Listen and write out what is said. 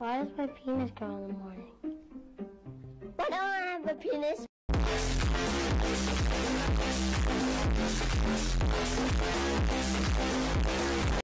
Why does my penis grow in the morning? Why don't I have a penis?